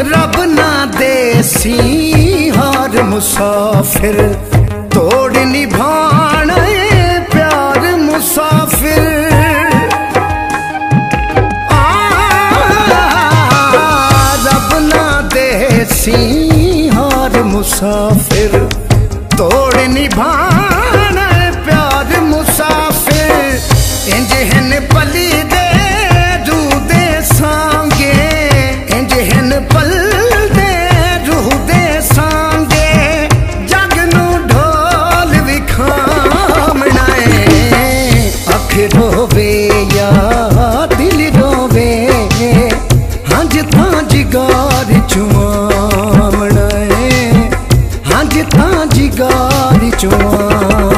ਰੱਬ ਨਾ ਦੇਸੀ ਹਾਰ ਮੁਸਾਫਿਰ, ਤੋੜ ਨਿਭਾਣ ਪਿਆਰ ਮੁਸਾਫਿਰ। ਆ, ਰੱਬ ਨਾ ਦੇਸੀ ਹਾਰ ਮੁਸਾਫਿਰ, ਤੋੜ ਨਿਭਾਣ ਰੋਵੇ ਜਾਂ ਦਿਲ ਰੋਵੇ। ਹੰਝ ਤਾਂ ਜਿਗਾਰ ਚੁਆਮਣਾ ਏ ਹੰਝ ਤਾਂ ਜਿਗਾਰ ਚੁਆ